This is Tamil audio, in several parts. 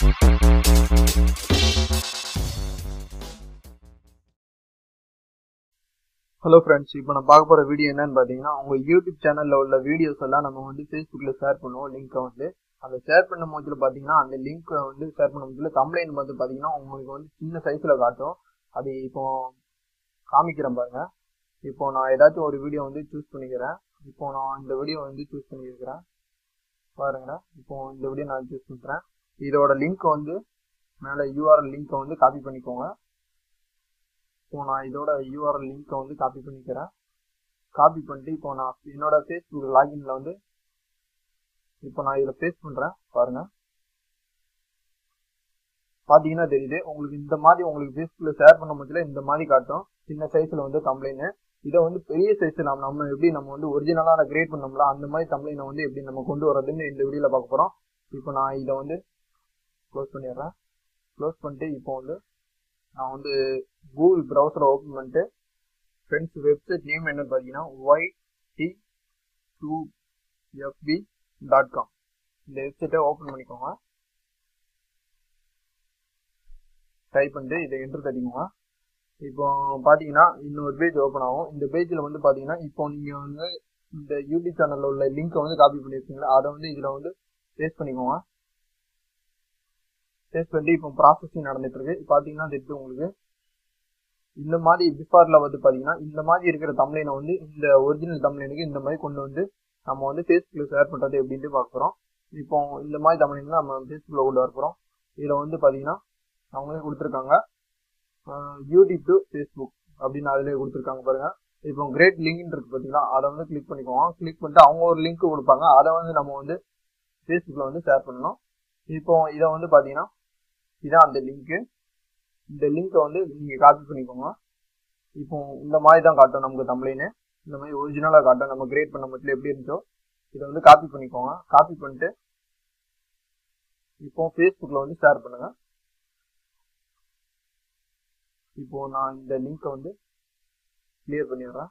ஹலோ ஃப்ரெண்ட்ஸ் இப்போ நான் பார்க்க போகிற வீடியோ என்னன்னு பார்த்தீங்கன்னா உங்கள் யூடியூப் சேனலில் உள்ள வீடியோஸ் எல்லாம் நம்ம வந்து ஃபேஸ்புக்கில் ஷேர் பண்ணுவோம் லிங்க்கை வந்து. அந்த ஷேர் பண்ணும் போதில் பார்த்தீங்கன்னா அந்த லிங்க்கை வந்து ஷேர் பண்ணும் போதில் கம்ப்ளைண்ட் வந்து பார்த்தீங்கன்னா உங்களுக்கு வந்து சின்ன சைஸில் காட்டும். அது இப்போ காமிக்கிறேன் பாருங்க. இப்போ நான் ஏதாச்சும் ஒரு வீடியோ வந்து சூஸ் பண்ணிக்கிறேன். இப்போ நான் இந்த வீடியோ வந்து சூஸ் பண்ணியிருக்கிறேன். பாருங்க. இப்போ இந்த வீடியோ நான் சூஸ் பண்ணுறேன் இதோட லிங்க் வந்து மேலே யூஆர்எல் லிங்க்கை வந்து காப்பி பண்ணிக்கோங்க. இப்போ நான் இதோட யூஆர்எல் லிங்க்கை வந்து காப்பி பண்ணிக்கிறேன். காப்பி பண்ணிட்டு இப்போ நான் என்னோட ஃபேஸ்புக் லாகின்ல வந்து இப்போ நான் இதில் பேஸ்ட் பண்ணுறேன் பாருங்க. பார்த்தீங்கன்னா தெரியுது உங்களுக்கு இந்த மாதிரி உங்களுக்கு ஃபேஸ்புக்கில் ஷேர் பண்ண முடியல இந்த மாதிரி காட்டும். சின்ன சைஸில் வந்து கம்ப்ளைண்ட் இதை வந்து பெரிய சைஸில் நம்ம நம்ம எப்படி நம்ம வந்து ஒரிஜினலாக கிரியேட் பண்ணோம்ல அந்த மாதிரி கம்ப்ளைண்ட் வந்து எப்படி நம்ம கொண்டு வரதுன்னு இந்த வீடியோவில் பார்க்க போகிறோம் இப்போ நான் இதை வந்து க்ளோஸ் பண்ணிடுறேன். க்ளோஸ் பண்ணிட்டு இப்போ வந்து நான் வந்து கூகுள் ப்ரௌசரை ஓப்பன் பண்ணிட்டு ஃப்ரெண்ட்ஸ் வெப்சைட் நேம் என்னன்னு பார்த்தீங்கன்னா Y T two F P dot com இந்த வெப்சைட்டை ஓப்பன் பண்ணிக்கோங்க. டைப் பண்ணிட்டு இதை என்ட்ரு தட்டிக்கோங்க. இப்போ பார்த்தீங்கன்னா இன்னொரு பேஜ் ஓப்பன் ஆகும். இந்த பேஜில் வந்து பார்த்தீங்கன்னா இப்போ நீங்கள் வந்து இந்த யூடியூப் சேனலில் உள்ள லிங்க்கை வந்து காப்பி பண்ணியிருக்கீங்களா அதை வந்து இதில் வந்து பேஸ்ட் பண்ணிக்கோங்க. டெஸ்ட் வந்து இப்போ ப்ராசஸிங் நடந்துட்டு இருக்கு பார்த்தீங்கன்னா தெரியுது உங்களுக்கு இந்த மாதிரி பிஃபாரில் வந்து பார்த்தீங்கன்னா இந்த மாதிரி இருக்கிற தமிழினை வந்து இந்த ஒரிஜினல் தமிழனுக்கு இந்த மாதிரி கொண்டு வந்து நம்ம வந்து ஃபேஸ்புக்கில் ஷேர் பண்ணுறது எப்படின்ட்டு பார்க்குறோம் இப்போ இந்த மாதிரி தமிழன் நம்ம ஃபேஸ்புக்கில் கொண்டு வரப்போகிறோம் இதில் வந்து பார்த்தீங்கன்னா அவங்களே கொடுத்துருக்காங்க. யூடியூப் டு ஃபேஸ்புக் அப்படின்னு அதிலே கொடுத்துருக்காங்க பாருங்க. இப்போ கிரேட் லிங்க்னு இருக்கு பார்த்தீங்களா அதை வந்து கிளிக் பண்ணிக்குவோம் கிளிக் பண்ணிட்டு அவங்க ஒரு லிங்க் கொடுப்பாங்க. அதை வந்து நம்ம வந்து ஃபேஸ்புக்கில் வந்து ஷேர் பண்ணணும். இப்போ இதை வந்து பார்த்தீங்கன்னா இதான் அந்த லிங்க்கு இந்த லிங்க்கை வந்து நீங்கள் காப்பி பண்ணிக்கோங்க. இப்போ இந்த மாதிரி தான் காட்டும் நமக்கு தம்ப்ளைனு இந்த மாதிரி ஒரிஜினலாக காட்டும். நம்ம கிரியேட் பண்ண மட்டும் எப்படி இருந்துச்சோ இதை வந்து காப்பி பண்ணிக்கோங்க. காப்பி பண்ணிட்டு இப்போ ஃபேஸ்புக்கில் வந்து ஷேர் பண்ணுங்க. இப்போ நான் இந்த லிங்க்கை வந்து கிளியர் பண்ணிடுறேன்.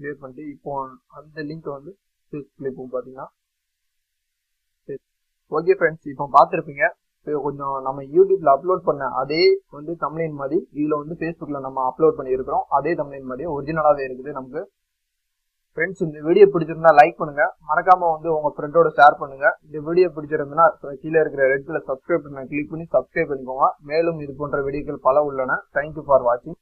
கிளியர் பண்ணிட்டு இப்போ அந்த லிங்க்கை வந்து ஃபேஸ்புக்கில் இப்போ பார்த்தீங்கன்னா ஓகே ஃப்ரெண்ட்ஸ் இப்போ பார்த்துருப்பீங்க. இப்போ கொஞ்சம் நம்ம யூடியூப்ல அப்லோட் பண்ண அதே வந்து தமிழின் மாதிரி இதுல வந்து ஃபேஸ்புக்கில் நம்ம அப்லோட் பண்ணியிருக்கிறோம். அதே தமிழின் மாதிரி ஒரிஜினலாகவே இருக்குது நமக்கு. ஃப்ரெண்ட்ஸ் இந்த வீடியோ பிடிச்சிருந்தா லைக் பண்ணுங்க. மறக்காம வந்து உங்க ஃப்ரெண்டோட ஷேர் பண்ணுங்க. இந்த வீடியோ பிடிச்சிருந்தா கீழே இருக்கிற ரெட் கலர் சப்ஸ்கிரைப் பண்ண கிளிக் பண்ணி சப்ஸ்கிரைப் பண்ணிக்கோங்க. மேலும் இது போன்ற வீடியோக்கள் பல உள்ளன. தேங்க்யூ ஃபார் வாட்சிங்